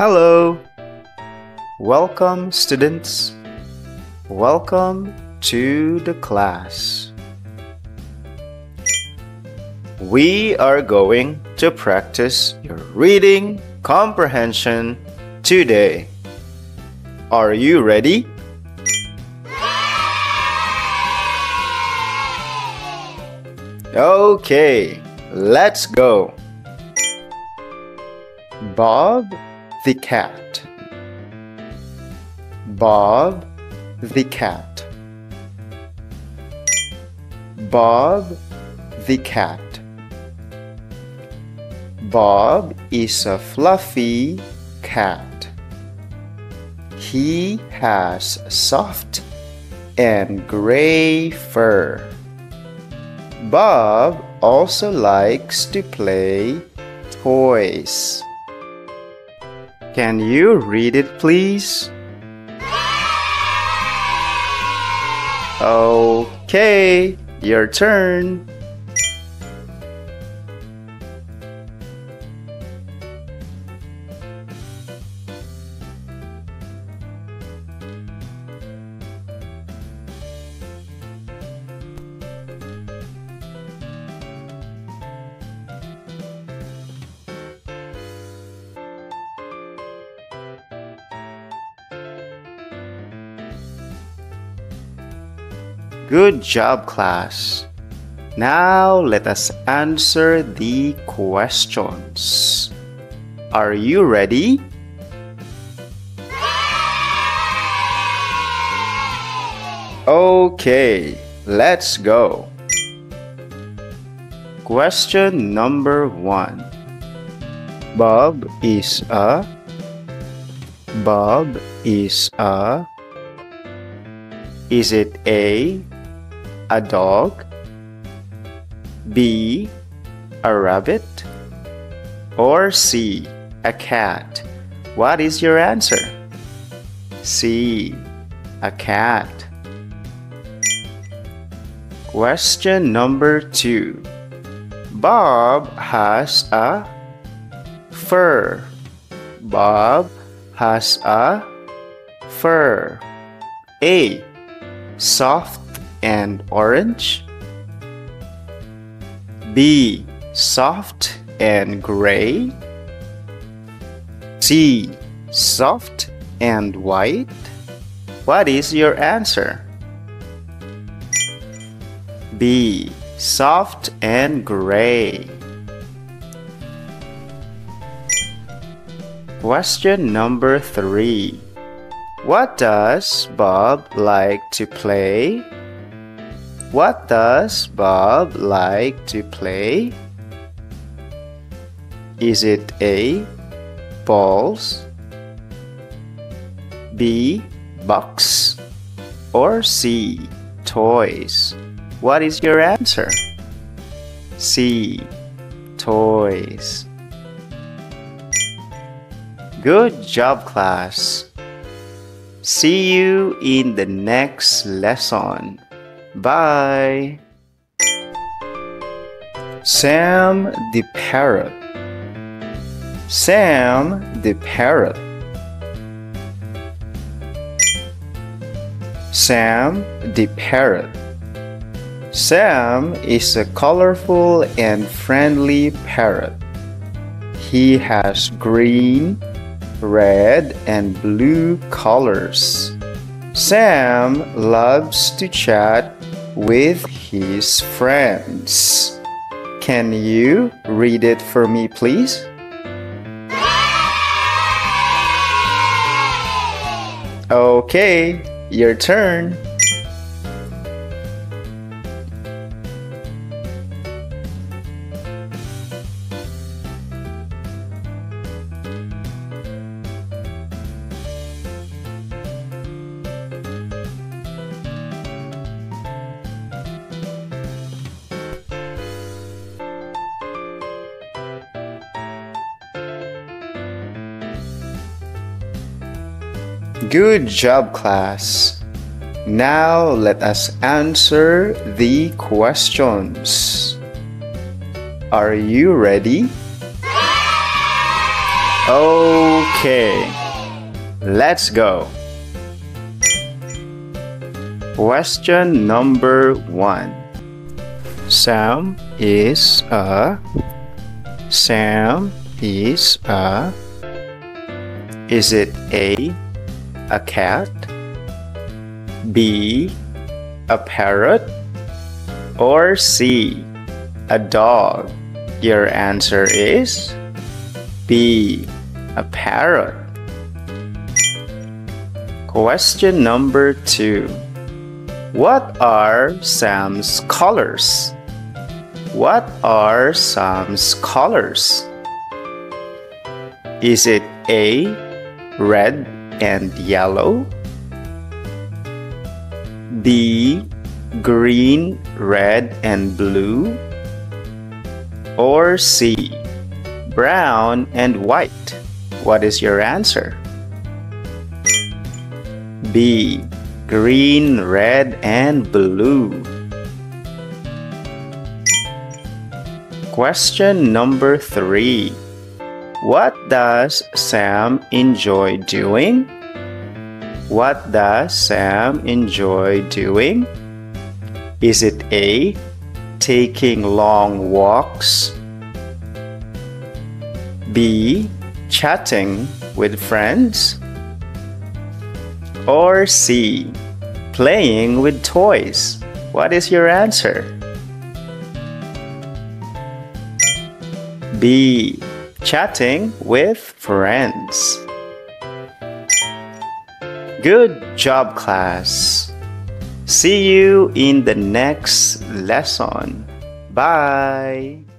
Hello. Welcome, students. Welcome to the class. We are going to practice your reading comprehension today. Are you ready? Okay, let's go. Bob the cat. Bob the cat. Bob the cat. Bob is a fluffy cat. He has soft and gray fur. Bob also likes to play toys. Can you read it, please? Okay, your turn. Good job, class. Now let us answer the questions. Are you ready? Okay, let's go. Question number one Bob is a Bob is a Is it A a dog? B. A rabbit? Or C. A cat? What is your answer? C. A cat. Question number two. Bob has a fur. Bob has a fur. A. Soft and orange. B. Soft and gray. C. Soft and white. What is your answer? B. Soft and gray. Question number three. What does Bob like to play? What does Bob like to play? Is it A. Balls, B. Box, or C. Toys? What is your answer? C. Toys. Good job, class. See you in the next lesson. Bye. Sam the parrot. Sam the parrot. Sam the parrot. Sam is a colorful and friendly parrot. He has green, red, and blue colors. Sam loves to chat with his friends. Can you read it for me, please? Okay, your turn. Good job, class. Now let us answer the questions. Are you ready? Okay, let's go. Question number one Sam is a Sam is a Is it A a cat B a parrot or C a dog Your answer is B a parrot Question number 2 what are Sam's colors? What are Sam's colors? Is it A. Red and yellow? B. Green, red, and blue? Or C. Brown and white? What is your answer? B green, red, and blue. Question number three. What does Sam enjoy doing? What does Sam enjoy doing? Is it A. Taking long walks? B. Chatting with friends? Or C. Playing with toys. What is your answer? B. Chatting with friends. Good job, class. See you in the next lesson. Bye.